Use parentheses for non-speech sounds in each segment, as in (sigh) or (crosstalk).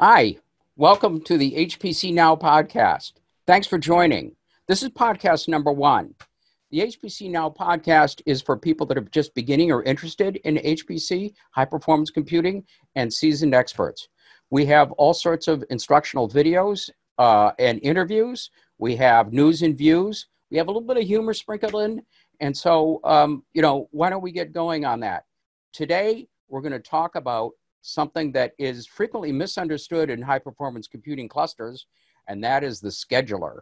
Hi, welcome to the HPC Now podcast. Thanks for joining. This is podcast number one. The HPC Now podcast is for people that are just beginning or interested in HPC, high performance computing, and seasoned experts. We have all sorts of instructional videos uh, and interviews. We have news and views. We have a little bit of humor sprinkled in. And so, um, you know, why don't we get going on that? Today, we're going to talk about something that is frequently misunderstood in high performance computing clusters, and that is the scheduler.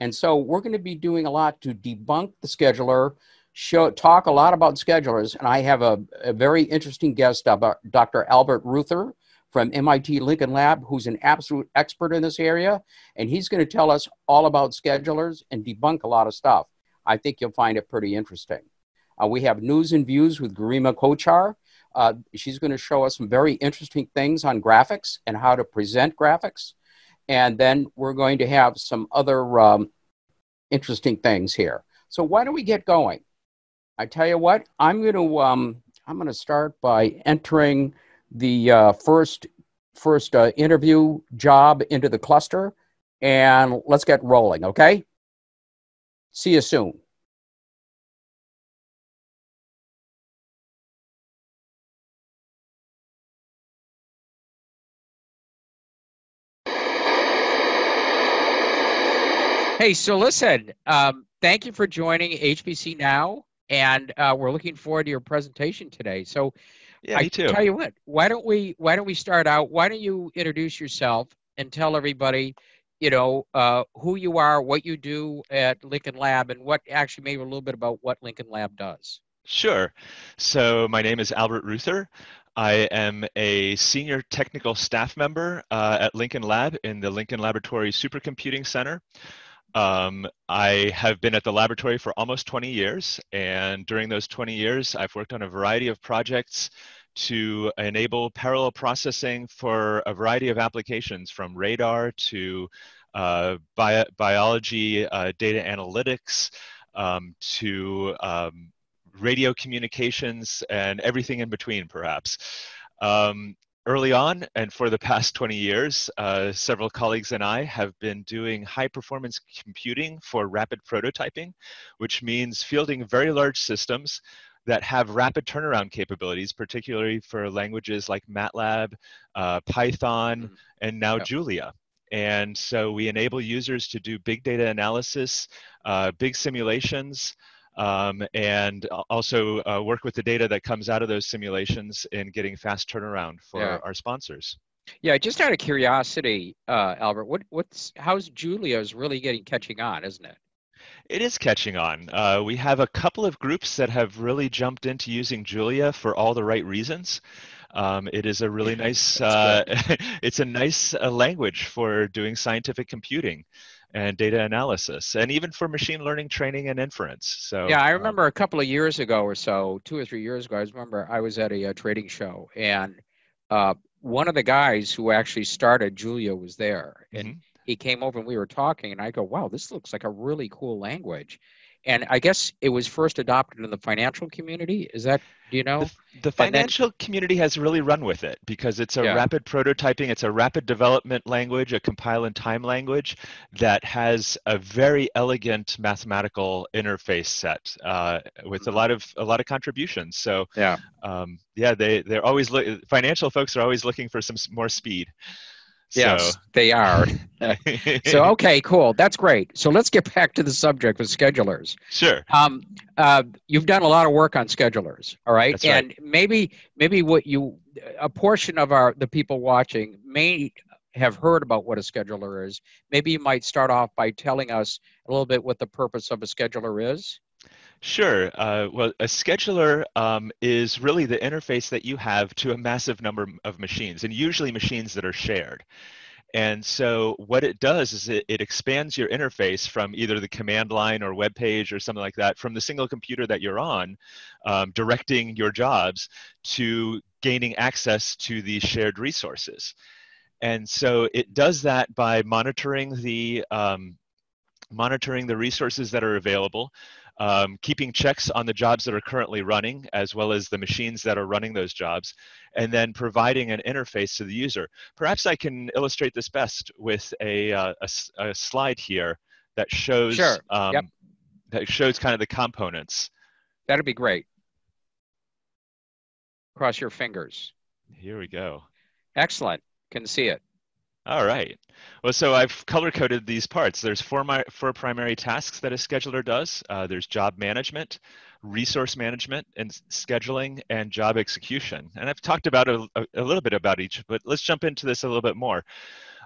And so we're going to be doing a lot to debunk the scheduler, show, talk a lot about schedulers. And I have a, a very interesting guest, Dr. Albert Reuther from MIT Lincoln Lab, who's an absolute expert in this area. And he's going to tell us all about schedulers and debunk a lot of stuff. I think you'll find it pretty interesting. Uh, we have news and views with Garima Kochhar. Uh, she's going to show us some very interesting things on graphics and how to present graphics. And then we're going to have some other um, interesting things here. So why don't we get going? I tell you what, I'm going to um, I'm going to start by entering the uh, first first uh, interview job into the cluster, and let's get rolling. Okay. See you soon. Hey, so listen, um, thank you for joining HPC Now, and uh, we're looking forward to your presentation today. So, yeah, I too. tell you what, why don't we why don't we start out? Why don't you introduce yourself and tell everybody, you know, uh, who you are, what you do at Lincoln Lab, and what actually maybe a little bit about what Lincoln Lab does. Sure. So my name is Albert Reuther. I am a senior technical staff member uh, at Lincoln Lab in the Lincoln Laboratory Supercomputing Center. Um, I have been at the laboratory for almost 20 years, and during those 20 years, I've worked on a variety of projects to enable parallel processing for a variety of applications from radar to uh, bio biology, uh, data analytics, um, to um, radio communications, and everything in between, perhaps. Um, Early on, and for the past 20 years, uh, several colleagues and I have been doing high performance computing for rapid prototyping, which means fielding very large systems that have rapid turnaround capabilities, particularly for languages like MATLAB, uh, Python, mm-hmm. and now yep. Julia. And so we enable users to do big data analysis, uh, big simulations, um, and also uh, work with the data that comes out of those simulations in getting fast turnaround for yeah. our sponsors. Yeah, just out of curiosity, uh, Albert, what, what's how's Julia's really getting catching on, isn't it? It is catching on. Uh, we have a couple of groups that have really jumped into using Julia for all the right reasons. Um, it is a really (laughs) nice. Uh, (laughs) it's a nice uh, language for doing scientific computing and data analysis, and even for machine learning training and inference. So yeah, I um, remember um, a couple of years ago or so, two or three years ago, I remember I was at a, a trading show, and uh, one of the guys who actually started Julia was there, and mm-hmm. he came over and we were talking, and I go, "Wow, this looks like a really cool language." And I guess it was first adopted in the financial community. Is that do you know? The, the financial then, community has really run with it because it's a yeah. rapid prototyping, it's a rapid development language, a compile and time language that has a very elegant mathematical interface set uh, with a lot of a lot of contributions. So yeah, um, yeah, they they're always lo- financial folks are always looking for some more speed. Yes, so. they are. (laughs) so okay, cool. That's great. So let's get back to the subject of schedulers. Sure. Um, uh, you've done a lot of work on schedulers, all right? That's and right. maybe maybe what you a portion of our the people watching may have heard about what a scheduler is. Maybe you might start off by telling us a little bit what the purpose of a scheduler is. Sure. Uh, well, a scheduler um, is really the interface that you have to a massive number of machines, and usually machines that are shared. And so what it does is it, it, expands your interface from either the command line or web page or something like that from the single computer that you're on, um, directing your jobs to gaining access to these shared resources. And so it does that by monitoring the um, monitoring the resources that are available, um, keeping checks on the jobs that are currently running, as well as the machines that are running those jobs, and then providing an interface to the user. Perhaps I can illustrate this best with a, uh, a, a, slide here that shows sure. um, yep. that shows kind of the components. That'd be great. Cross your fingers. Here we go. Excellent. Can see it. All right. Well, so I've color coded these parts. There's four, my, four primary tasks that a scheduler does. Uh, there's job management, resource management, and scheduling, and job execution. And I've talked about a, a, a little bit about each, but let's jump into this a little bit more.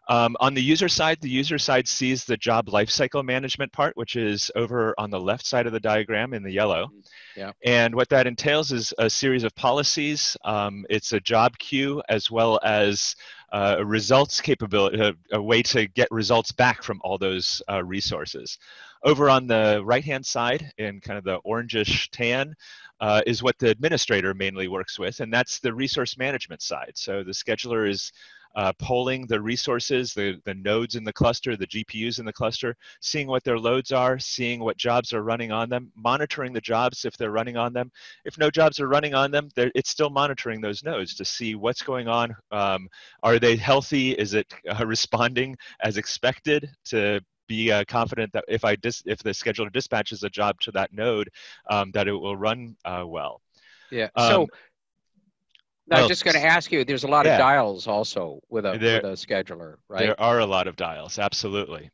Um, on the user side, the user side sees the job lifecycle management part, which is over on the left side of the diagram in the yellow. Mm-hmm. Yeah. And what that entails is a series of policies. Um, it's a job queue as well as uh, a results capability, a, a, way to get results back from all those uh, resources. Over on the right-hand side, in kind of the orangish tan, uh, is what the administrator mainly works with, and that's the resource management side. So the scheduler is uh, polling the resources, the, the nodes in the cluster, the GPUs in the cluster, seeing what their loads are, seeing what jobs are running on them, monitoring the jobs if they're running on them. If no jobs are running on them, it's still monitoring those nodes to see what's going on. Um, are they healthy? Is it uh, (laughs) responding as expected to be uh, confident that if I dis- if the scheduler dispatches a job to that node, um, that it will run uh, well. Yeah. So um, I was just going to ask you. There's a lot yeah. of dials also with a there, with a scheduler, right? There are a lot of dials, absolutely.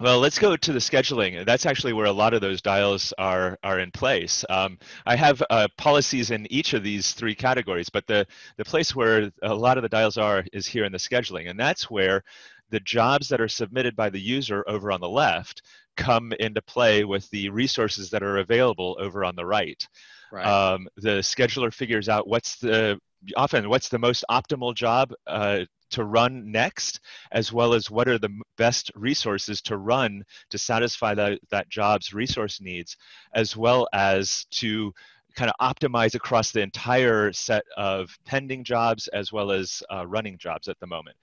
Well, let's go to the scheduling. That's actually where a lot of those dials are are in place. Um, I have uh, policies in each of these three categories, but the the place where a lot of the dials are is here in the scheduling, and that's where the jobs that are submitted by the user over on the left come into play with the resources that are available over on the right. Right. Um, the scheduler figures out what's the often what's the most optimal job uh, to run next, as well as what are the best resources to run to satisfy that, that job's resource needs, as well as to kind of optimize across the entire set of pending jobs as well as uh, running jobs at the moment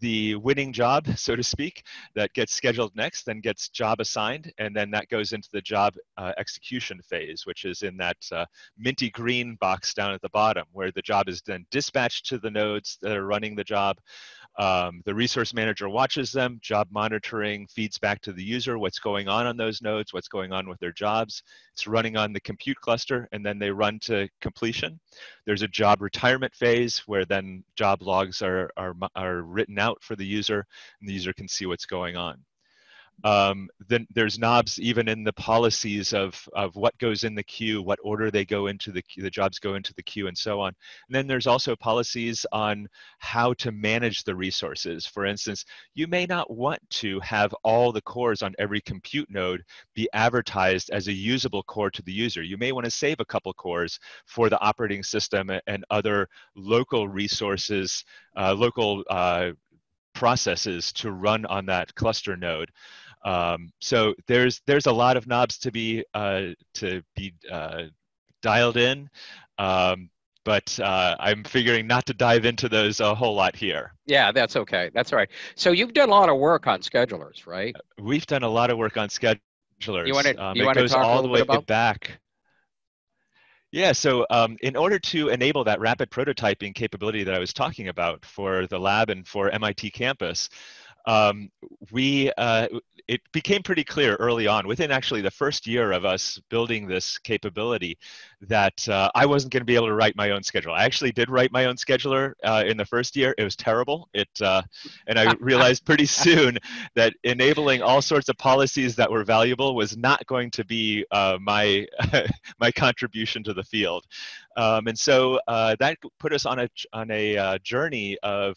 the winning job, (laughs) so to speak, that gets scheduled next, then gets job assigned, and then that goes into the job uh, execution phase, which is in that uh, minty green box down at the bottom, where the job is then dispatched to the nodes that are running the job. Um, the resource manager watches them, job monitoring feeds back to the user what's going on on those nodes, what's going on with their jobs. It's running on the compute cluster, and then they run to completion. There's a job retirement phase where then job logs are, are, are written out for the user, and the user can see what's going on. Um, then there's knobs even in the policies of, of what goes in the queue, what order they go into the queue, the jobs go into the queue and so on. And then there's also policies on how to manage the resources. For instance, you may not want to have all the cores on every compute node be advertised as a usable core to the user. You may want to save a couple cores for the operating system and other local resources, uh, local uh, processes to run on that cluster node. Um, so there's there's a lot of knobs to be uh, to be uh, dialed in, um, but uh, I'm figuring not to dive into those a whole lot here. Yeah, that's okay. That's all right. So you've done a lot of work on schedulers, right? We've done a lot of work on schedulers. You want to um, you want to talk all the way back. Yeah, so um, in order to enable that rapid prototyping capability that I was talking about for the lab and for MIT campus, um, we uh, it became pretty clear early on, within actually the first year of us building this capability, that uh, I wasn't going to be able to write my own schedule. I actually did write my own scheduler uh, in the first year. It was terrible. It uh, and I realized (laughs) pretty soon that enabling all sorts of policies that were valuable was not going to be uh, my (laughs) my contribution to the field. Um, and so uh, that put us on a on a journey of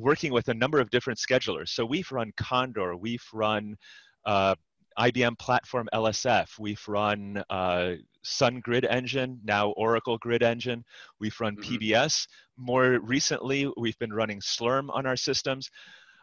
working with a number of different schedulers. So we've run Condor, we've run uh, IBM Platform LSF, we've run uh, Sun Grid Engine, now Oracle Grid Engine, we've run mm-hmm. PBS. More recently, we've been running Slurm on our systems.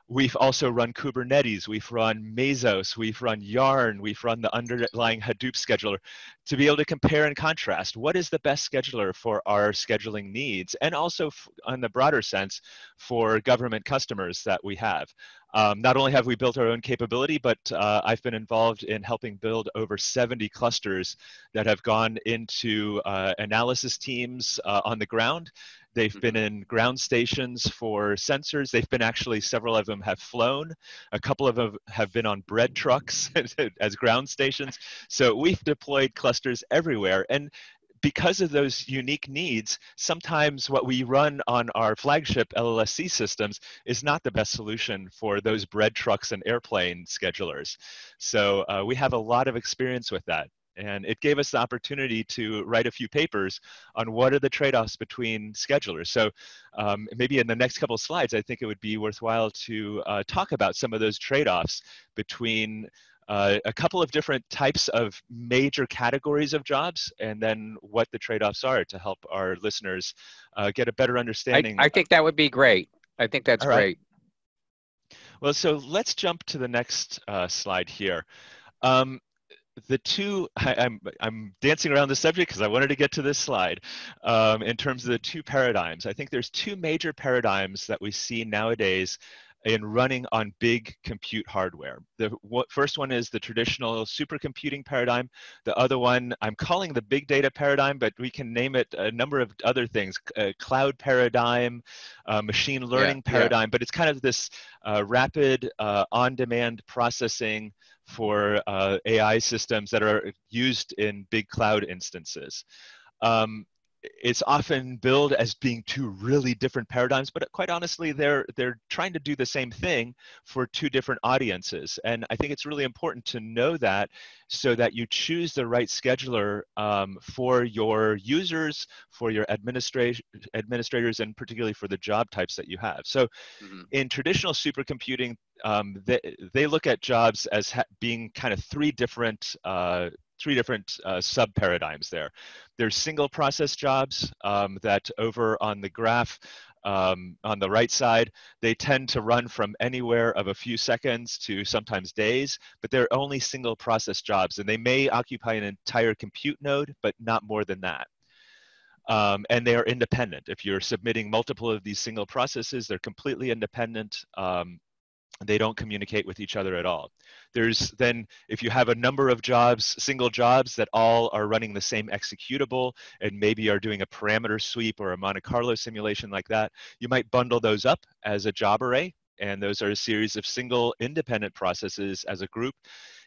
We've also run Kubernetes, we've run Mesos, we've run Yarn, we've run the underlying Hadoop scheduler to be able to compare and contrast what is the best scheduler for our scheduling needs and also on the broader sense for government customers that we have. Um, not only have we built our own capability, but uh, I've been involved in helping build over 70 clusters that have gone into uh, analysis teams uh, on the ground They've mm-hmm. been in ground stations for sensors. They've been actually, several of them have flown. A couple of them have been on bread trucks (laughs) as ground stations. So we've deployed clusters everywhere. And because of those unique needs, sometimes what we run on our flagship LLSC systems is not the best solution for those bread trucks and airplane schedulers. So uh, we have a lot of experience with that. And it gave us the opportunity to write a few papers on what are the trade-offs between schedulers. So um, maybe in the next couple of slides, I think it would be worthwhile to uh, talk about some of those trade-offs between uh, a couple of different types of major categories of jobs and then what the trade-offs are to help our listeners uh, get a better understanding. I, I, think that would be great. I think that's great. Well, so let's jump to the next uh, slide here. Um, the two I, am I'm, I'm dancing around the subject because I wanted to get to this slide um, in terms of the two paradigms. I think there's two major paradigms that we see nowadays in running on big compute hardware. The first one is the traditional supercomputing paradigm. The other one I'm calling the big data paradigm, but we can name it a number of other things, uh, cloud paradigm, uh, machine learning yeah, paradigm, yeah. but it's kind of this uh, rapid uh, on-demand processing for uh, AI systems that are used in big cloud instances. Um, it's often billed as being two really different paradigms, but quite honestly, they're they're trying to do the same thing for two different audiences. And I think it's really important to know that so that you choose the right scheduler um, for your users, for your administration administrators, and particularly for the job types that you have. So, mm-hmm. in traditional supercomputing, um, they, they look at jobs as ha- being kind of three different uh, three different uh, sub paradigms there. There's single process jobs um, that over on the graph um, on the right side, they tend to run from anywhere of a few seconds to sometimes days, but they're only single process jobs and they may occupy an entire compute node, but not more than that. Um, and they are independent. If you're submitting multiple of these single processes, they're completely independent. Um, they don't communicate with each other at all. There's then, if you have a number of jobs, single jobs that all are running the same executable and maybe are doing a parameter sweep or a Monte Carlo simulation like that, you might bundle those up as a job array. And those are a series of single independent processes as a group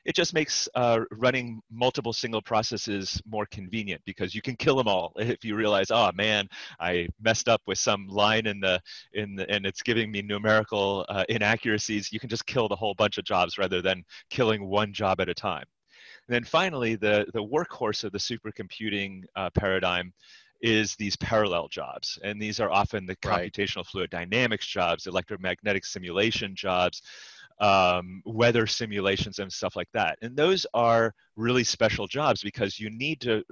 it just makes uh, running multiple single processes more convenient because you can kill them all (laughs) if you realize, oh man, I messed up with some line in the in the, and it's giving me numerical uh, inaccuracies. You can just kill the whole bunch of jobs rather than killing one job at a time. And then finally, the the workhorse of the supercomputing uh, paradigm is these parallel jobs. And these are often the computational right. fluid dynamics jobs, electromagnetic simulation jobs, um, weather simulations and stuff like that. And those are really special jobs because you need to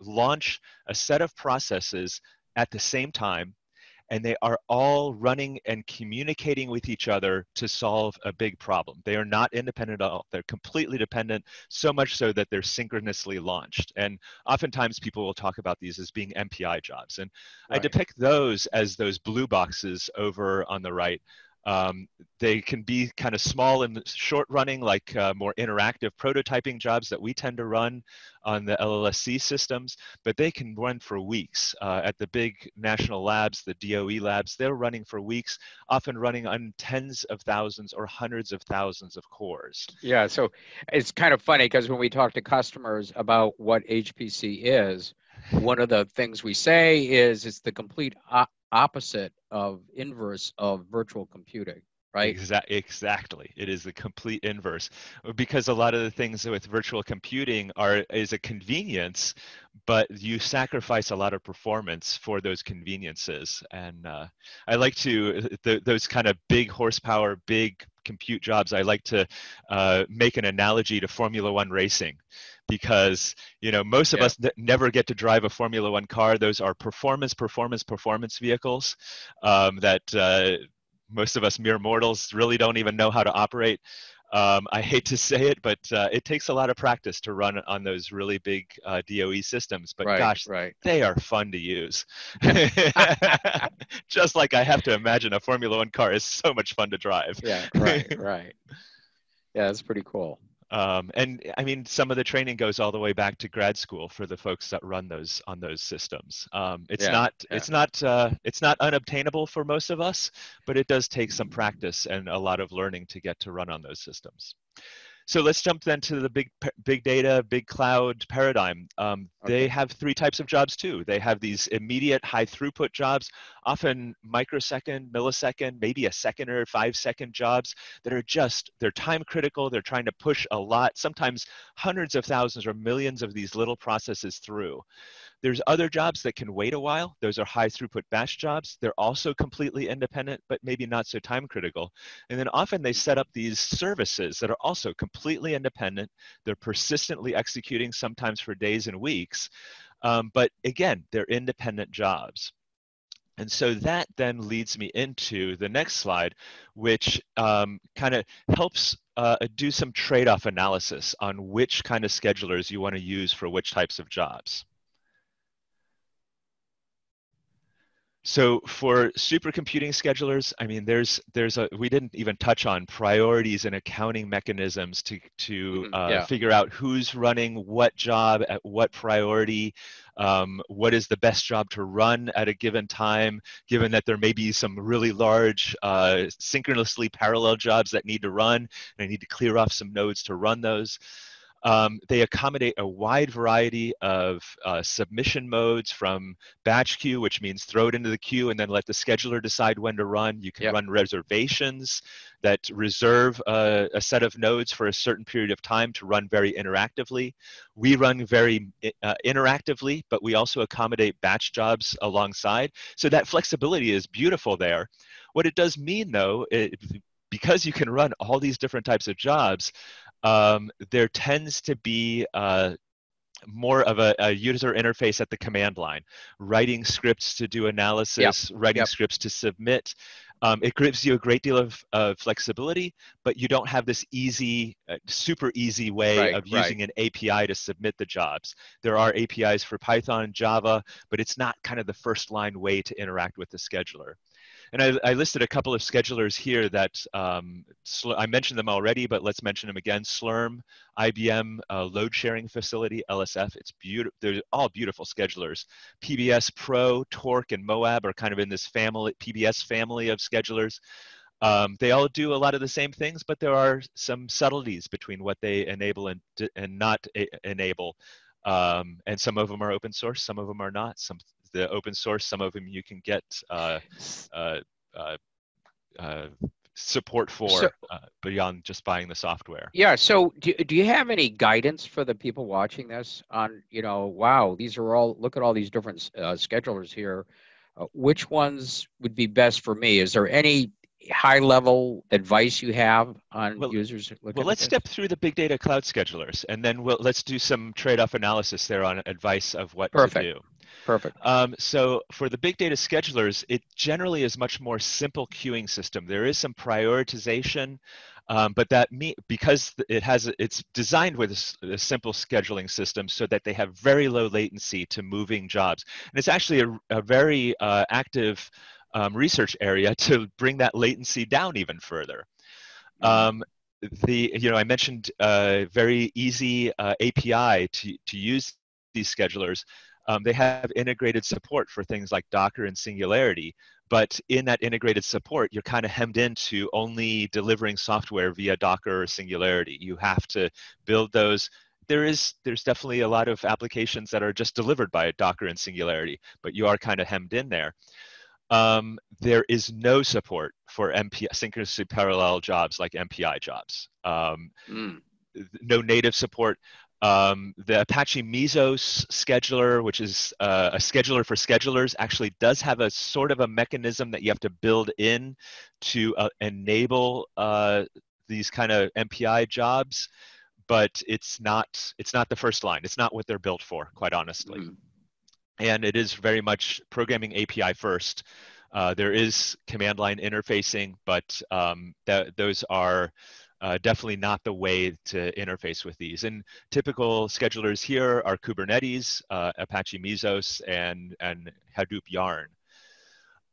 launch a set of processes at the same time and they are all running and communicating with each other to solve a big problem. They are not independent at all. They're completely dependent, so much so that they're synchronously launched. And oftentimes people will talk about these as being MPI jobs. And right. I depict those as those blue boxes over on the right um, they can be kind of small and short running, like uh, more interactive prototyping jobs that we tend to run on the LLSC systems, but they can run for weeks. Uh, at the big national labs, the DOE labs, they're running for weeks, often running on tens of thousands or hundreds of thousands of cores. Yeah, so it's kind of funny because when we talk to customers about what HPC is, one of the things we say is it's the complete opposite of inverse of virtual computing right? Exa- exactly. It is the complete inverse. Because a lot of the things with virtual computing are is a convenience but you sacrifice a lot of performance for those conveniences. And uh, i like to the, those kind of big horsepower big compute jobs i like to uh, make an analogy to formula one racing because you know most of yeah. us n- never get to drive a Formula One car. Those are performance, performance, performance vehicles um, that uh, most of us mere mortals really don't even know how to operate. Um, I hate to say it, but uh, it takes a lot of practice to run on those really big uh, DOE systems. But right, gosh, right. they are fun to use. (laughs) (laughs) Just like I have to imagine a Formula One car is so much fun to drive. Yeah, (laughs) right, right. Yeah, that's pretty cool. Um, and I mean, some of the training goes all the way back to grad school for the folks that run those on those systems. Um, it's Yeah, not yeah. it's not uh, it's not unobtainable for most of us, but it does take some practice and a lot of learning to get to run on those systems. So let's jump then to the big big data, big cloud paradigm. Um, Okay. They have three types of jobs too. They have these immediate high throughput jobs, often microsecond, millisecond, maybe a second or five second jobs that are just they're time critical. They're trying to push a lot, sometimes hundreds of thousands or millions of these little processes through. There's other jobs that can wait a while. Those are high throughput batch jobs. They're also completely independent, but maybe not so time critical. And then often they set up these services that are also completely independent. They're persistently executing, sometimes for days and weeks. Um, but again, they're independent jobs. And so that then leads me into the next slide, which um, kind of helps uh, do some trade-off analysis on which kind of schedulers you want to use for which types of jobs. So for supercomputing schedulers, I mean, there's there's a we didn't even touch on priorities and accounting mechanisms to to Mhm, uh, yeah. figure out who's running what job at what priority, um, what is the best job to run at a given time, given that there may be some really large uh, synchronously parallel jobs that need to run, and I need to clear off some nodes to run those. Um, they accommodate a wide variety of uh, submission modes from batch queue, which means throw it into the queue and then let the scheduler decide when to run. You can Yep. run reservations that reserve uh, a set of nodes for a certain period of time to run very interactively. We run very uh, interactively, but we also accommodate batch jobs alongside. So that flexibility is beautiful there. What it does mean though, it, because you can run all these different types of jobs, um, there tends to be uh, more of a, a user interface at the command line, writing scripts to do analysis, writing Yep. scripts to submit. Um, it gives you a great deal of, flexibility, but you don't have this easy, uh, super easy way Right, of right. using an API to submit the jobs. There are APIs for Python and Java, but it's not kind of the first line way to interact with the scheduler. And I, I listed a couple of schedulers here that um, I mentioned them already, but let's mention them again. Slurm, IBM uh, Load Sharing Facility, LSF. It's beautiful. They're all beautiful schedulers. PBS Pro, Torque, and Moab are kind of in this family, PBS family of schedulers. Um, they all do a lot of the same things, but there are some subtleties between what they enable and, and not enable. Um, and some of them are open source, some of them are not. Some the open source, some of them you can get uh, uh, uh, uh, support for So- uh, beyond just buying the software. Yeah. So, do, do you have any guidance for the people watching this on, you know, wow, these are all, look at all these different uh, schedulers here. Uh, which ones would be best for me? Is there any high level advice you have on Well- users? Well, let's step through the big data cloud schedulers, and then we'll let's do some trade-off analysis there on advice of what Perfect. to do. Perfect. Um, so for the big data schedulers, it generally is much more simple queuing system. There is some prioritization, um, but that me because it has it's designed with a simple scheduling system so that they have very low latency to moving jobs. And it's actually a, a very uh, active um, research area to bring that latency down even further. Um, the you know I mentioned uh, very easy uh, API to to use these schedulers. Um, they have integrated support for things like Docker and Singularity, but in that integrated support, you're kind of hemmed into only delivering software via Docker or Singularity. You have to build those. There is there's definitely a lot of applications that are just delivered by Docker and Singularity, but you are kind of hemmed in there. Um, there is no support for MPI, synchronously parallel jobs like MPI jobs. Um, Mm. no native support. Um, the Apache Mesos scheduler, which is uh, a scheduler for schedulers, actually does have a sort of a mechanism that you have to build in to uh, enable uh, these kind of MPI jobs, but it's not it's not the first line. It's not what they're built for, quite honestly Mm. and it is very much programming API first. Uh, there is command line interfacing, but um, th those are uh, definitely not the way to interface with these. And typical schedulers here are Kubernetes, uh, Apache Mesos, and, and Hadoop Yarn.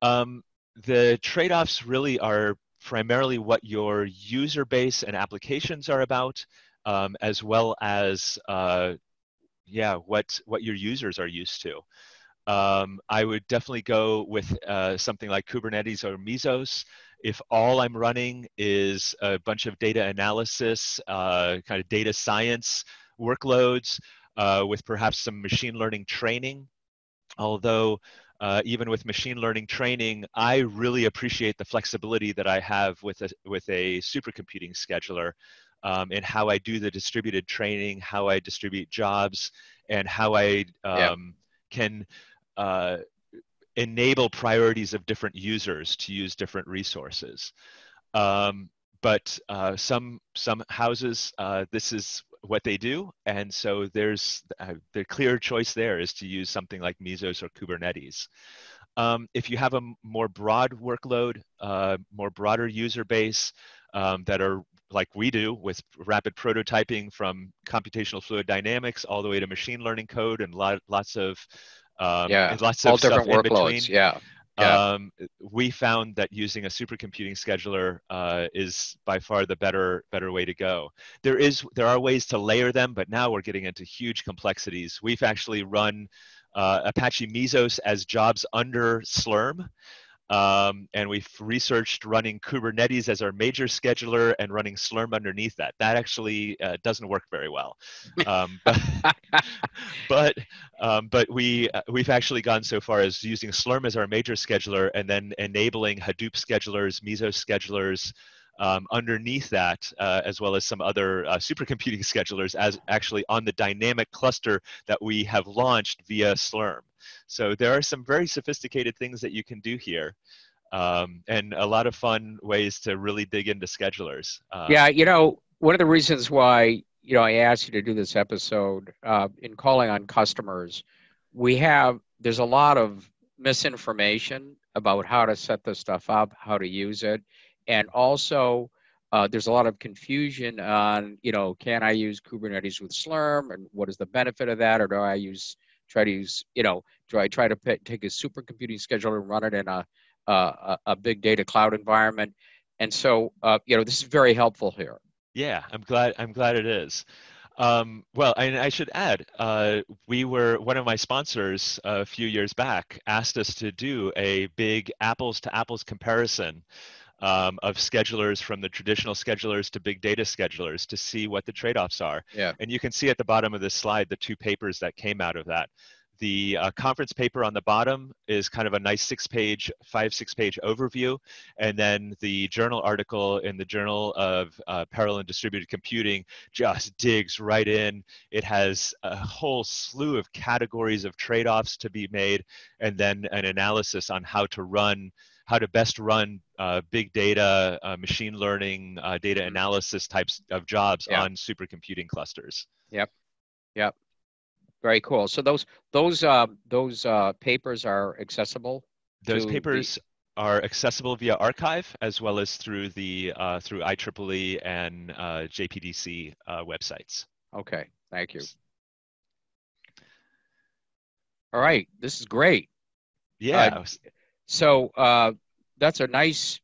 Um, the trade-offs really are primarily what your user base and applications are about, um, as well as uh, yeah, what what your users are used to. Um, I would definitely go with uh, something like Kubernetes or Mesos if all I'm running is a bunch of data analysis, uh, kind of data science workloads uh, with perhaps some machine learning training. Although uh, even with machine learning training, I really appreciate the flexibility that I have with a, with a supercomputing scheduler um, in how I do the distributed training, how I distribute jobs, and how I um, yeah. can uh, enable priorities of different users to use different resources. Um, but uh, some some houses, uh, this is what they do, and so there's uh, the clear choice there is to use something like Mesos or Kubernetes. Um, if you have a more broad workload, uh, more broader user base um, that are like we do with rapid prototyping from computational fluid dynamics all the way to machine learning code and lot, lots of um, yeah, lots all different workloads. Yeah. Yeah. Um, we found that using a supercomputing scheduler uh, is by far the better better way to go. There is there are ways to layer them, but now we're getting into huge complexities. We've actually run uh, Apache Mesos as jobs under Slurm, um, and we've researched running Kubernetes as our major scheduler and running Slurm underneath that. That actually uh, doesn't work very well. Um, (laughs) but but, um, but we, uh, we've actually gone so far as using Slurm as our major scheduler and then enabling Hadoop schedulers, Mesos schedulers, um, underneath that, uh, as well as some other uh, supercomputing (laughs) schedulers, as actually on the dynamic cluster that we have launched via Slurm. So there are some very sophisticated things that you can do here. Um, and a lot of fun ways to really dig into schedulers. Um, yeah, you know, one of the reasons why you know I asked you to do this episode uh, in calling on customers, we have there's a lot of misinformation about how to set this stuff up, how to use it, and also uh, there's a lot of confusion on you know can I use Kubernetes with Slurm and what is the benefit of that, or do I use try to use, you know, do I try to take a supercomputing scheduler and run it in a, a, a big data cloud environment? And so, uh, you know, this is very helpful here. Yeah, I'm glad. I'm glad it is. Um, well, and I should add, uh, we were one of my sponsors a few years back asked us to do a big apples to apples comparison um, of schedulers from the traditional schedulers to big data schedulers to see what the trade-offs are. Yeah. And you can see at the bottom of this slide the two papers that came out of that. The uh, conference paper on the bottom is kind of a nice six-page, five, six-page overview, and then the journal article in the Journal of uh, Parallel and Distributed Computing just digs right in. It has a whole slew of categories of trade-offs to be made, and then an analysis on how to run how to best run uh, big data, uh, machine learning, uh, data mm-hmm. analysis types of jobs yep. on supercomputing clusters. Yep. Yep. Very cool. So those those uh, those uh, papers are accessible. Those papers the... are accessible via arXiv as well as through the uh, through IEEE and JPDC websites. Okay. Thank you. All right. This is great. Yeah. So uh, that's a nice,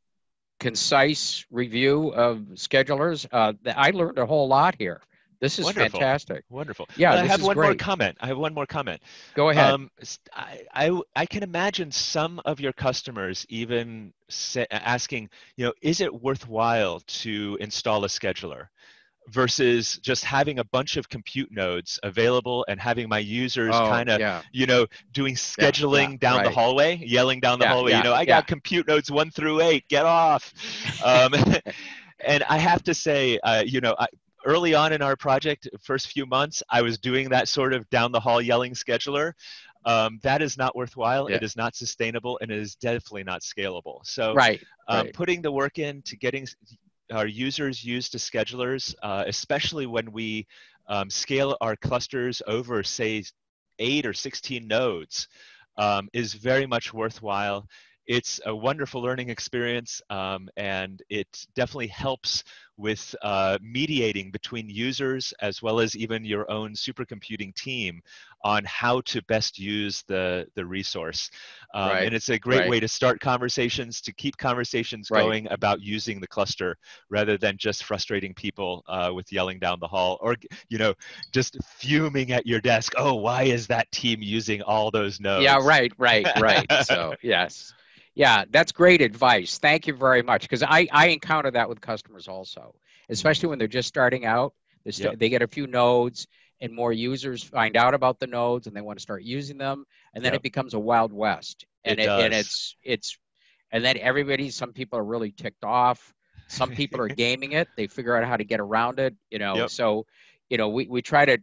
concise review of schedulers. Uh, I learned a whole lot here. This is Wonderful. fantastic. Wonderful. Yeah, I have one great. more comment. I have one more comment. Go ahead. Um, I, I, I can imagine some of your customers even say, asking, you know, is it worthwhile to install a scheduler? Versus just having a bunch of compute nodes available and having my users oh, kind of yeah. you know doing scheduling yeah, yeah, down right. the hallway yelling down the hallway you know i got compute nodes one through eight get off um, (laughs) (laughs) and i have to say uh, you know I, early on in our project first few months i was doing that sort of down the hall yelling scheduler um, that is not worthwhile. Yeah. It is not sustainable, and it is definitely not scalable. So, right, um, right. putting the work in to getting our users use to schedulers, uh, especially when we um, scale our clusters over, say, eight or 16 nodes, um, is very much worthwhile. It's a wonderful learning experience um, and it definitely helps with uh, mediating between users as well as even your own supercomputing team on how to best use the, the resource. Um, right. And it's a great right. way to start conversations, to keep conversations right. going about using the cluster rather than just frustrating people uh, with yelling down the hall or, you know, just fuming at your desk. Oh, why is that team using all those nodes? Yeah, right, right, right. (laughs) so, yes. Yeah, that's great advice. Thank you very much. Because I, I encounter that with customers also, especially when they're just starting out. They, st- yep. they get a few nodes and more users find out about the nodes and they want to start using them. And then yep. it becomes a wild west. And, it, it and it's, it's, and then everybody, some people are really ticked off. Some people are (laughs) gaming it. They figure out how to get around it, you know. Yep. So, you know, we, we try to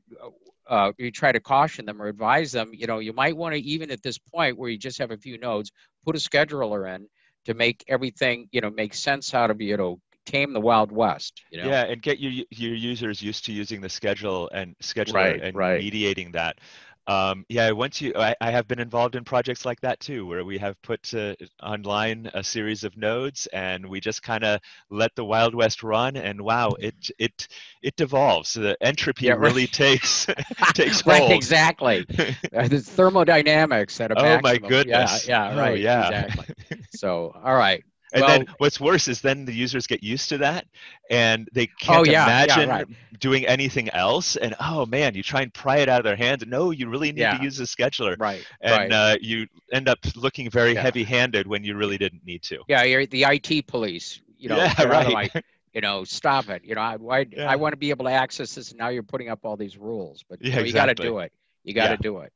uh, you try to caution them or advise them, you know, you might want to even at this point where you just have a few nodes, put a scheduler in to make everything, you know, make sense out of you know tame the wild west. You know? Yeah, and get your your users used to using the schedule and scheduler right, and right. mediating that. Um, yeah, once you, I, I, have been involved in projects like that too, where we have put uh, online a series of nodes, and we just kind of let the Wild West run, and wow, it it it devolves. The entropy yeah, right. really takes (laughs) takes hold. Right, exactly. (laughs) uh, the thermodynamics at a oh my goodness. Yeah, yeah, oh, right. Oh, yeah. Exactly. So, all right. And well, then what's worse is then the users get used to that and they can't oh, yeah, imagine yeah, right. doing anything else. And oh man, you try and pry it out of their hands. No, you really need yeah. to use a scheduler. Right. And right. Uh, you end up looking very heavy handed when you really didn't need to. Yeah, you're the IT police. You know, yeah, right. Like, you know, stop it. You know, I, I, I want to be able to access this. And now you're putting up all these rules, but you, know, exactly. you got to do it. You got to do it.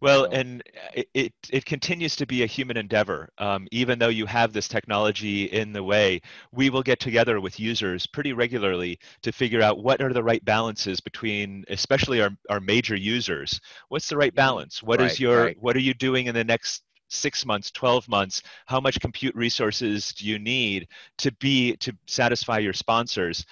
Well, and it, it, it continues to be a human endeavor. Um, even though you have this technology in the way, we will get together with users pretty regularly to figure out what are the right balances between, especially our, our major users. What's the right balance? What right, is your right. what are you doing in the next six months 12 months how much compute resources do you need to be to satisfy your sponsors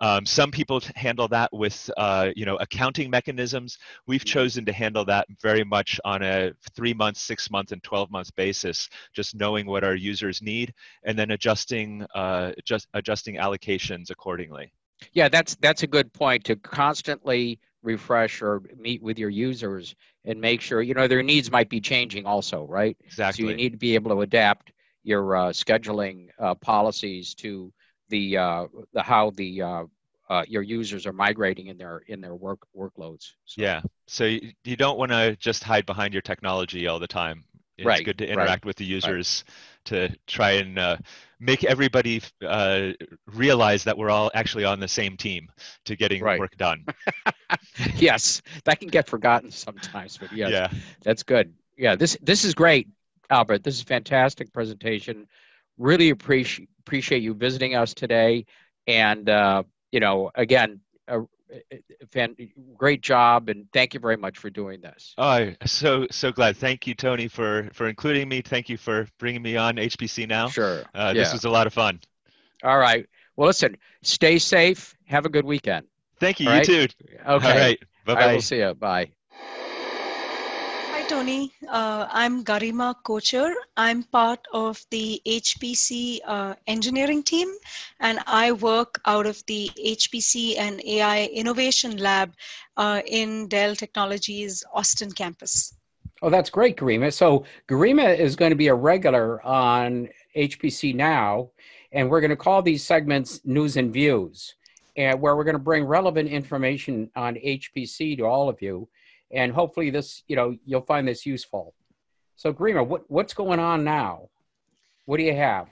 um, some people handle that with, uh, you know, accounting mechanisms. We've mm-hmm. chosen to handle that very much on a three month, six month, and 12 month basis, just knowing what our users need and then adjusting, uh, just adjusting allocations accordingly. Yeah, that's that's a good point to constantly refresh or meet with your users and make sure you know their needs might be changing also, right? Exactly. So you need to be able to adapt your uh, scheduling uh, policies to the uh, the how the uh, uh, your users are migrating in their in their work workloads. So. Yeah. So you, you don't want to just hide behind your technology all the time. It's right, good to interact right, with the users right. to try and uh, make everybody uh, realize that we're all actually on the same team to getting work done. (laughs) yes, that can get forgotten sometimes, but yes, yeah. that's good. Yeah, this this is great, Albert. This is fantastic presentation. Really appreciate appreciate you visiting us today. And, uh, you know, again, a, fan, great job and thank you very much for doing this. Oh, so so glad. Thank you, Tony, for for including me. Thank you for bringing me on HPC now. Sure. Uh, yeah. This was a lot of fun. All right. Well, listen. Stay safe. Have a good weekend. Thank you. All you right? too. Okay. All right. Bye bye. I will see you. Bye. Tony. Uh, I'm Garima Kochhar. I'm part of the HPC uh, engineering team, and I work out of the HPC and AI Innovation Lab uh, in Dell Technologies Austin campus. Oh, that's great, Garima. So, Garima is going to be a regular on HPC Now, and we're going to call these segments News and Views, and where we're going to bring relevant information on HPC to all of you and hopefully this you know you'll find this useful. So Garima, what, what's going on now? What do you have?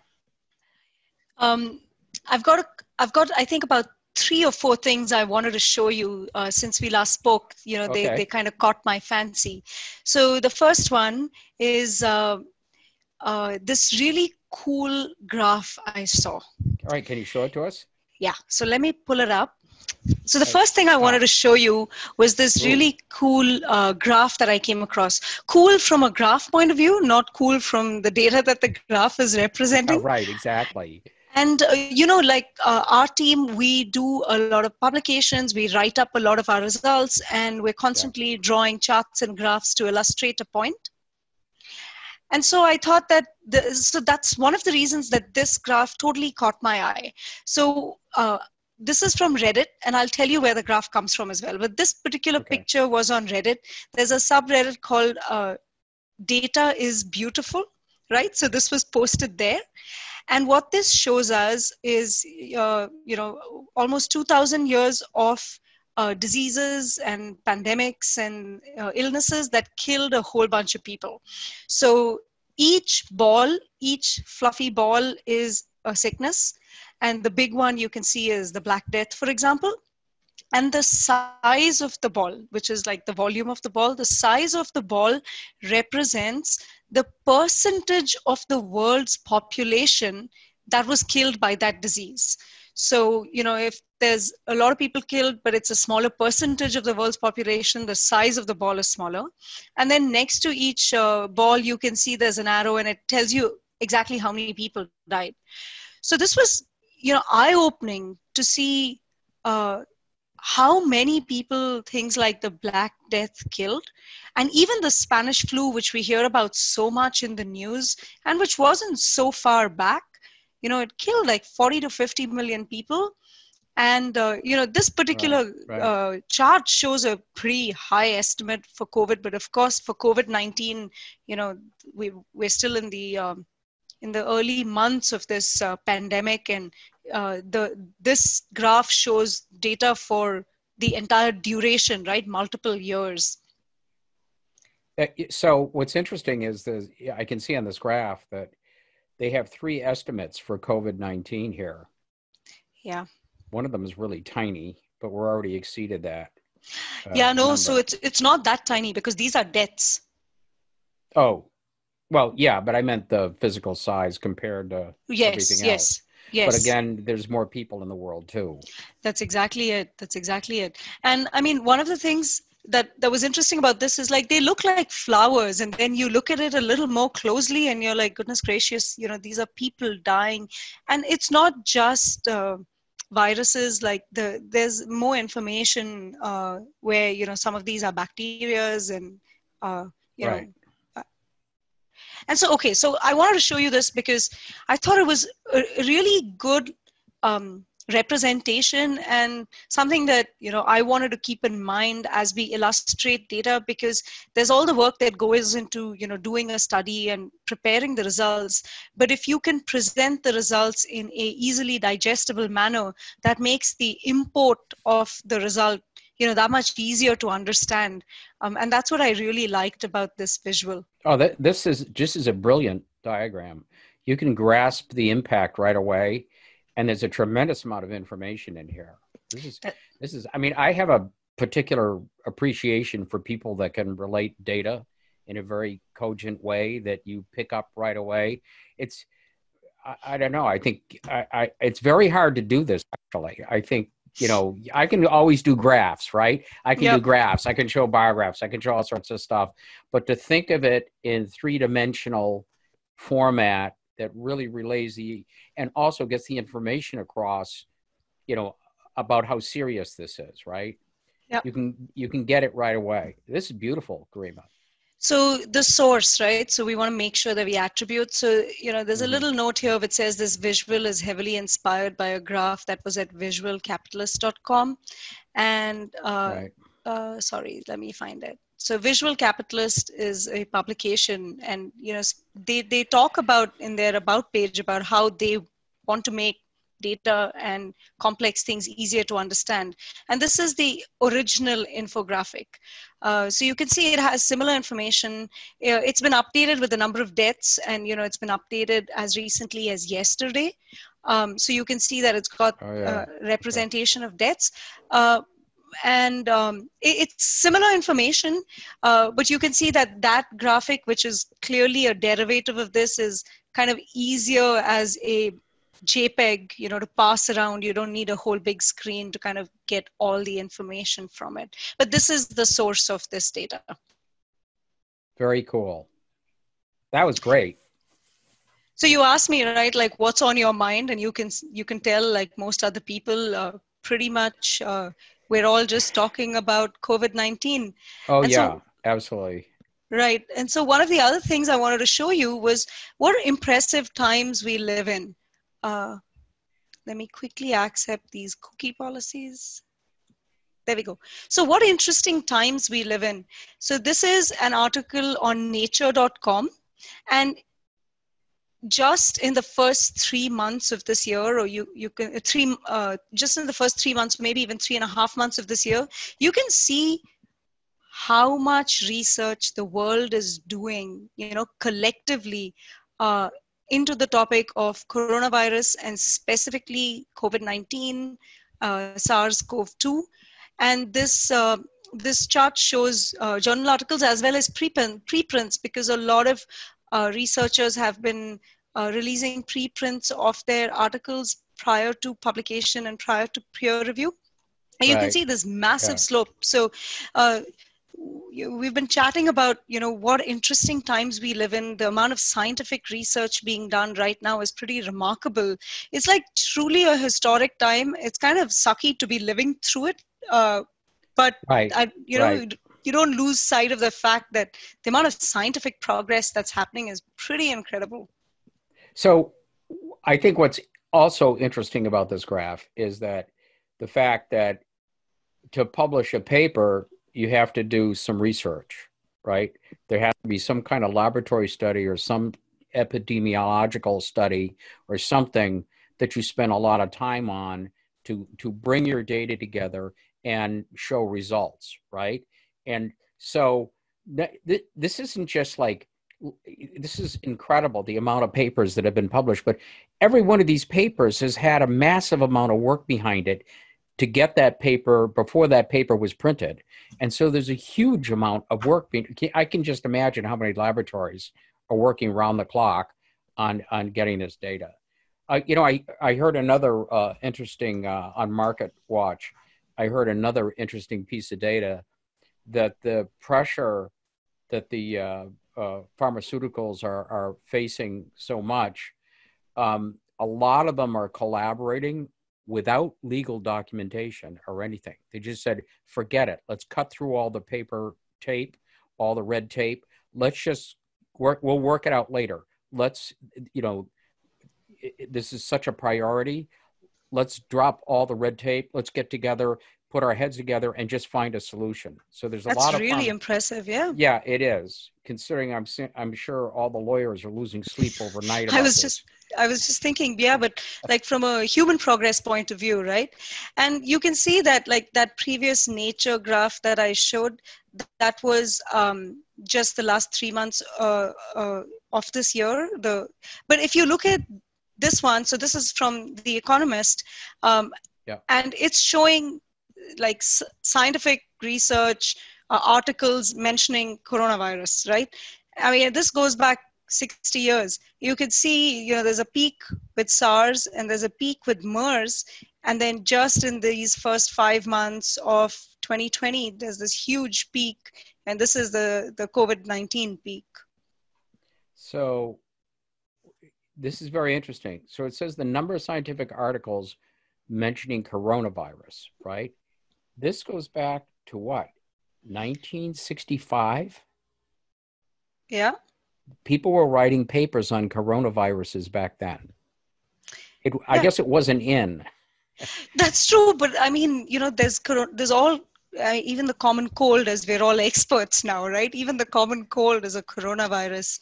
Um, i've got a, i've got i think about three or four things i wanted to show you uh, since we last spoke you know they, okay. they kind of caught my fancy. So the first one is uh, uh, this really cool graph i saw. All right can you show it to us? Yeah so let me pull it up so the first thing I wanted to show you was this really cool uh, graph that I came across. Cool from a graph point of view, not cool from the data that the graph is representing. Oh, right, exactly. And uh, you know, like uh, our team, we do a lot of publications. We write up a lot of our results, and we're constantly yeah. drawing charts and graphs to illustrate a point. and so i thought that the, so that's one of the reasons that this graph totally caught my eye so uh, this is from reddit and i'll tell you where the graph comes from as well but this particular okay. picture was on reddit there's a subreddit called uh, data is beautiful right so this was posted there and what this shows us is uh, you know almost 2000 years of uh, diseases and pandemics and uh, illnesses that killed a whole bunch of people. So each ball, each fluffy ball is a sickness. And the big one you can see is the Black Death, for example. And the size of the ball, which is like the volume of the ball, the size of the ball represents the percentage of the world's population that was killed by that disease. So, you know, if there's a lot of people killed, but it's a smaller percentage of the world's population, the size of the ball is smaller. And then next to each uh, ball, you can see there's an arrow and it tells you exactly how many people died. So this was, you know, eye opening to see uh, how many people things like the Black Death killed. And even the Spanish flu, which we hear about so much in the news and which wasn't so far back, you know it killed like 40 to 50 million people and uh, you know this particular right, right. Uh, chart shows a pretty high estimate for covid but of course for covid-19 you know we we're still in the um, in the early months of this uh, pandemic and uh, the this graph shows data for the entire duration right multiple years uh, so what's interesting is the i can see on this graph that they have three estimates for COVID 19 here. Yeah. One of them is really tiny, but we're already exceeded that. Uh, yeah, no, number. so it's it's not that tiny because these are deaths. Oh, well, yeah, but I meant the physical size compared to yes, everything else. Yes. But again, there's more people in the world too. That's exactly it. That's exactly it. And I mean, one of the things that that was interesting about this is like they look like flowers and then you look at it a little more closely and you're like goodness gracious you know these are people dying and it's not just uh, viruses like the there's more information uh, where you know some of these are bacterias and uh, you right. know and so okay so i wanted to show you this because i thought it was a really good um, representation and something that you know i wanted to keep in mind as we illustrate data because there's all the work that goes into you know doing a study and preparing the results. But if you can present the results in a easily digestible manner that makes the import of the result you know that much easier to understand um, and that's what i really liked about this visual oh that, this is just is a brilliant diagram you can grasp the impact right away and there's a tremendous amount of information in here. This is this is. I mean, I have a particular appreciation for people that can relate data in a very cogent way that you pick up right away. It's I, I don't know. I think I, I it's very hard to do this actually. I think you know i can always do graphs right i can yep. do graphs i can show bar graphs i can show all sorts of stuff but to think of it in three dimensional format that really relays the and also gets the information across you know about how serious this is right Yeah. you can you can get it right away this is beautiful Garima. So the source right so we want to make sure that we attribute so you know there's a mm-hmm. little note here which says this visual is heavily inspired by a graph that was at visualcapitalist.com and uh, right. uh, sorry let me find it so visual capitalist is a publication and you know they, they talk about in their about page about how they want to make data and complex things easier to understand and this is the original infographic uh, so you can see it has similar information uh, it's been updated with the number of deaths and you know it's been updated as recently as yesterday um, so you can see that it's got oh, yeah. uh, representation okay. of deaths uh, and um, it, it's similar information, uh, but you can see that that graphic, which is clearly a derivative of this, is kind of easier as a JPEG, you know, to pass around. You don't need a whole big screen to kind of get all the information from it. But this is the source of this data. Very cool. That was great. So you asked me, right, like what's on your mind, and you can you can tell, like most other people, uh, pretty much uh, we're all just talking about COVID 19. Oh, and yeah, so, absolutely. Right. And so one of the other things I wanted to show you was what impressive times we live in. Uh, let me quickly accept these cookie policies. There we go. So what interesting times we live in. So this is an article on nature.com and just in the first three months of this year or you you can three uh, just in the first three months maybe even three and a half months of this year you can see how much research the world is doing you know collectively uh, into the topic of coronavirus and specifically covid-19 uh, sars-cov-2 and this uh, this chart shows uh, journal articles as well as preprints because a lot of uh, researchers have been uh, releasing preprints of their articles prior to publication and prior to peer review. And you right. can see this massive yeah. slope. So uh, we've been chatting about you know what interesting times we live in the amount of scientific research being done right now is pretty remarkable it's like truly a historic time it's kind of sucky to be living through it uh, but right. I, you know right. you don't lose sight of the fact that the amount of scientific progress that's happening is pretty incredible so I think what's also interesting about this graph is that the fact that to publish a paper, you have to do some research, right? There has to be some kind of laboratory study or some epidemiological study or something that you spend a lot of time on to to bring your data together and show results, right? And so th- th- this isn't just like this is incredible the amount of papers that have been published but every one of these papers has had a massive amount of work behind it to get that paper before that paper was printed. And so there's a huge amount of work being i can just imagine how many laboratories are working around the clock on on getting this data. Uh, you know i i heard another uh, interesting uh, on market watch i heard another interesting piece of data that the pressure that the uh, uh, pharmaceuticals are, are facing so much, um, a lot of them are collaborating without legal documentation or anything. They just said, forget it. Let's cut through all the paper tape, all the red tape. Let's just work, we'll work it out later. Let's, you know, this is such a priority. Let's drop all the red tape. Let's get together put our heads together and just find a solution. So there's a That's lot of really impressive. Yeah. Yeah, it is. Considering I'm I'm sure all the lawyers are losing sleep overnight. I was this. just I was just thinking, yeah, but like from a human progress point of view, right? And you can see that like that previous nature graph that I showed, that was um, just the last three months uh, uh, of this year. The but if you look at this one, so this is from The Economist, um, yeah. and it's showing like scientific research uh, articles mentioning coronavirus, right? I mean, this goes back 60 years. You could see, you know, there's a peak with SARS and there's a peak with MERS. And then just in these first five months of 2020, there's this huge peak. And this is the, the COVID 19 peak. So this is very interesting. So it says the number of scientific articles mentioning coronavirus, right? This goes back to what? 1965? Yeah. People were writing papers on coronaviruses back then. It, yeah. I guess it wasn't in. That's true, but I mean, you know, there's there's all uh, even the common cold, as we're all (laughs) experts now, right? Even the common cold is a coronavirus,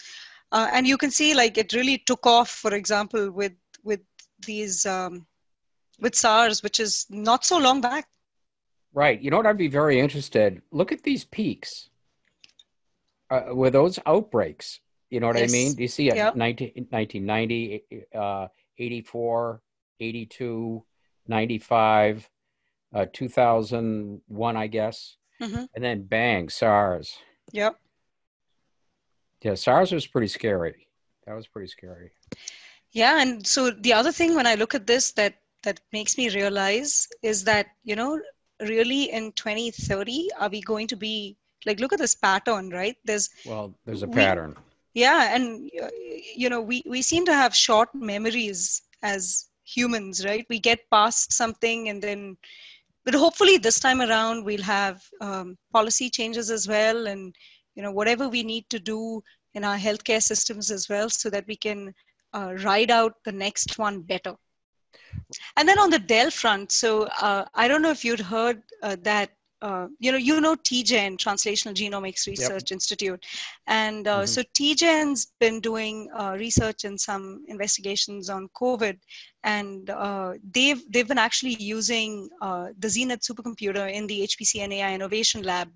uh, and you can see like it really took off. For example, with with these um, with SARS, which is not so long back. Right. You know what? I'd be very interested. Look at these peaks. Uh, were those outbreaks? You know what yes. I mean? Do you see it? Yep. 19, 1990, uh, 84, 82, 95, uh, 2001, I guess. Mm-hmm. And then bang, SARS. Yep. Yeah, SARS was pretty scary. That was pretty scary. Yeah, and so the other thing when I look at this that that makes me realize is that you know really in 2030 are we going to be like look at this pattern right there's well there's a pattern we, yeah and uh, you know we we seem to have short memories as humans right? We get past something and then but hopefully this time around we'll have um, policy changes as well and you know whatever we need to do in our healthcare systems as well so that we can uh, ride out the next one better. And then on the dell front so uh, i don't know if you'd heard uh, that uh, you know, you know TGen, Translational Genomics Research yep. Institute, and uh, mm-hmm. so TGen's been doing uh, research and some investigations on COVID, and uh, they've they've been actually using uh, the Zenith supercomputer in the HPC and AI Innovation Lab.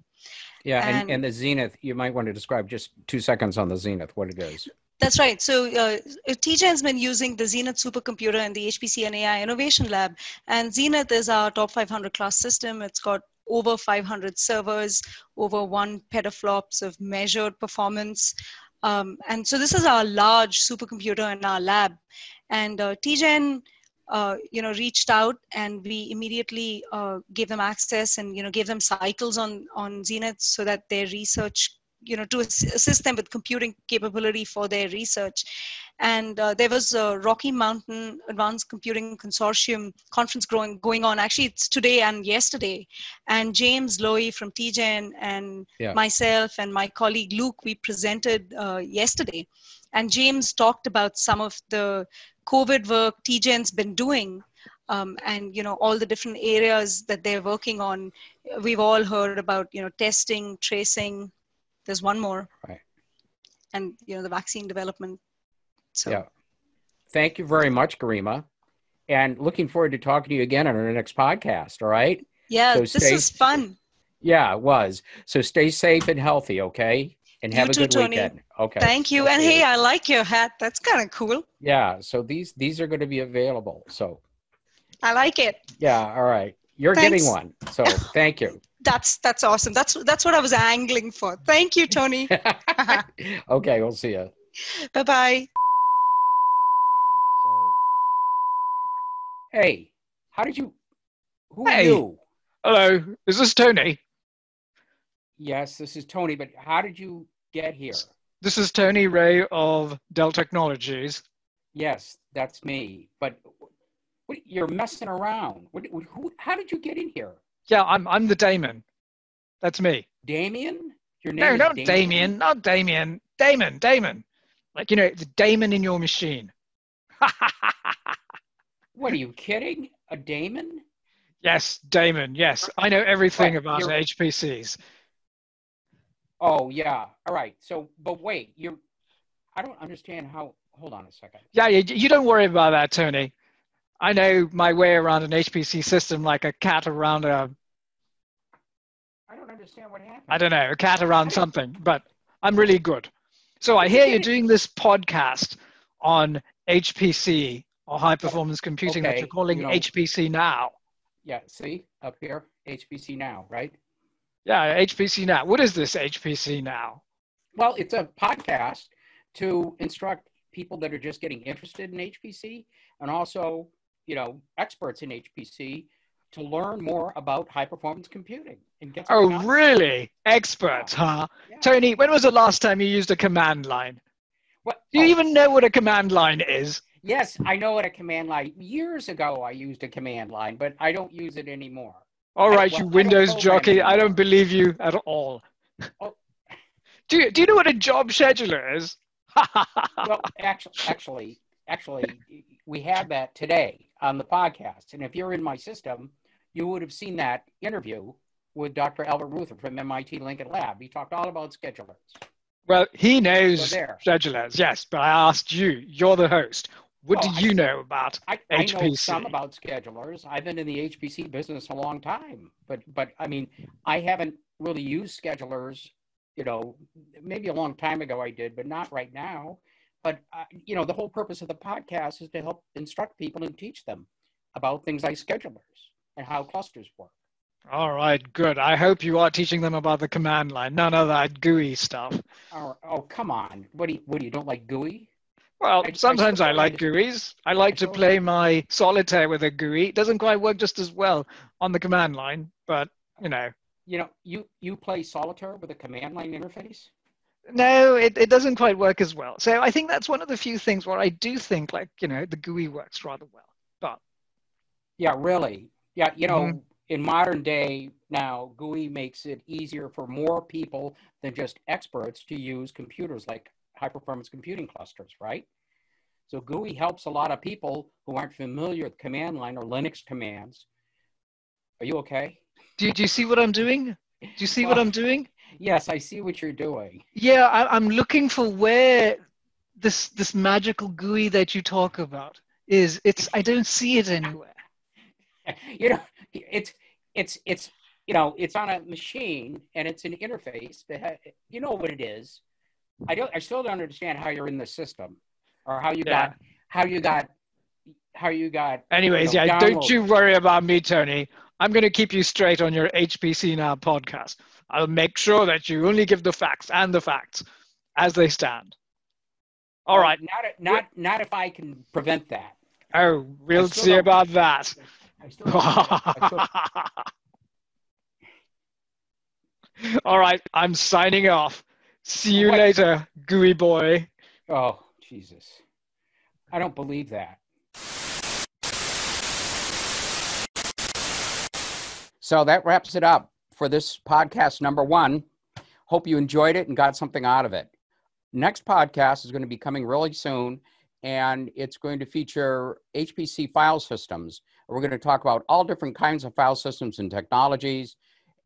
Yeah, and, and, and the Zenith, you might want to describe just two seconds on the Zenith, what it is. That's right. So uh, TGen's been using the Zenith supercomputer in the HPC and AI Innovation Lab, and Zenith is our top 500 class system. It's got over 500 servers, over one petaflops of measured performance. Um, and so this is our large supercomputer in our lab. And uh, TGen, uh, you know, reached out and we immediately uh, gave them access and, you know, gave them cycles on, on Zenith so that their research you know to assist them with computing capability for their research. And uh, there was a rocky mountain advanced computing consortium conference growing, going on. Actually it's today and yesterday. And james lowey from tgen and yeah. myself and my colleague luke we presented uh, yesterday. And james talked about some of the covid work tgen's been doing um, and you know all the different areas that they're working on. We've all heard about you know testing tracing there's one more. Right. And you know the vaccine development. So. Yeah. Thank you very much, Garima, and looking forward to talking to you again on our next podcast. All right. Yeah, so this is fun. Yeah, it was. So stay safe and healthy, okay? And have you a too, good Tony. weekend. Okay. Thank you. And hey, I like your hat. That's kind of cool. Yeah. So these these are going to be available. So. I like it. Yeah. All right. You're Thanks. getting one. So thank you (laughs) that's that's awesome. That's that's what I was angling for. Thank you, Tony. (laughs) (laughs) okay, we'll see you. Bye bye. So, hey, how did you? Who hey. are you? Hello, is this Tony? Yes, this is Tony. But how did you get here? This is Tony Rea of Dell Technologies. Yes, that's me. But what, you're messing around. What, who, how did you get in here? Yeah, I'm I'm the Damon. That's me. Damien? Your name no, not Damien? Damien, not Damien. Damon, Damon. Like you know, the Damon in your machine. (laughs) what are you kidding? A Damon? Yes, Damon. Yes, I know everything about. HPCs. Oh yeah. All right. So, but wait, you're. I don't understand how. Hold on a second. Yeah, you, you don't worry about that, Tony. I know my way around an HPC system like a cat around a. I don't understand what happened. I don't know, a cat around something, but I'm really good. So I hear you're doing this podcast on HPC or high performance computing okay, that you're calling you know, HPC Now. Yeah, see up here, HPC Now, right? Yeah, HPC Now. What is this HPC Now? Well, it's a podcast to instruct people that are just getting interested in HPC and also you know experts in HPC to learn more about high performance computing and get. Oh, really? Experts, huh? Yeah. Tony, when was the last time you used a command line? What? Do you oh. even know what a command line is? Yes, I know what a command line. Years ago, I used a command line, but I don't use it anymore. All right, well, you Windows I jockey. I don't believe you at all. Oh. (laughs) do you do you know what a job scheduler is? (laughs) well, actually, actually, actually, we have that today on the podcast. And if you're in my system, you would have seen that interview with Dr. Albert Reuther from MIT Lincoln Lab. He talked all about schedulers. Well, he knows so schedulers, yes, but I asked you, you're the host. What do you I, know about I, HPC? I know some about schedulers. I've been in the HPC business a long time, but but I mean, I haven't really used schedulers. You know, maybe a long time ago I did, but not right now. But uh, you know, the whole purpose of the podcast is to help instruct people and teach them about things like schedulers and how clusters work. All right, good. I hope you are teaching them about the command line, none of that GUI stuff. Oh, oh come on. What do you, what do you don't like GUI? Well, I, sometimes I, I like GUIs. I like to play my solitaire with a GUI. It doesn't quite work just as well on the command line, but you know. You know, you you play solitaire with a command line interface? No, it, it doesn't quite work as well. So I think that's one of the few things where I do think like, you know, the GUI works rather well. But yeah, really. Yeah, you know, mm-hmm. in modern day now GUI makes it easier for more people than just experts to use computers like high performance computing clusters, right? So GUI helps a lot of people who aren't familiar with command line or Linux commands. Are you okay? Do, do you see what I'm doing? Do you see well, what I'm doing? Yes, I see what you're doing. Yeah, I, I'm looking for where this this magical GUI that you talk about is. It's I don't see it anywhere. (laughs) you know, it's it's it's you know it's on a machine and it's an interface that ha- you know what it is. I don't. I still don't understand how you're in the system or how you yeah. got how you got how you got. Anyways, you know, yeah, don't you worry about me, Tony. I'm going to keep you straight on your HPC Now podcast. I'll make sure that you only give the facts and the facts as they stand. All right. Not not not if I can prevent that. Oh, we'll see about that. (laughs) All right, I'm signing off. See you later, gooey boy. Oh, Jesus. I don't believe that. So that wraps it up for this podcast number one. Hope you enjoyed it and got something out of it. Next podcast is going to be coming really soon, and it's going to feature HPC file systems. We're going to talk about all different kinds of file systems and technologies,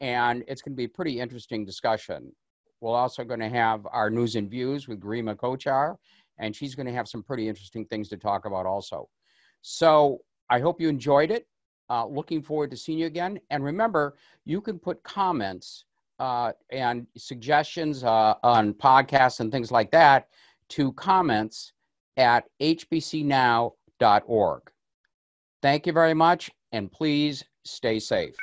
and it's going to be a pretty interesting discussion. We're also going to have our news and views with Garima Kochhar, and she's going to have some pretty interesting things to talk about also. So I hope you enjoyed it. Uh, looking forward to seeing you again. And remember, you can put comments uh, and suggestions uh, on podcasts and things like that to comments at hpcnow.org. Thank you very much, and please stay safe.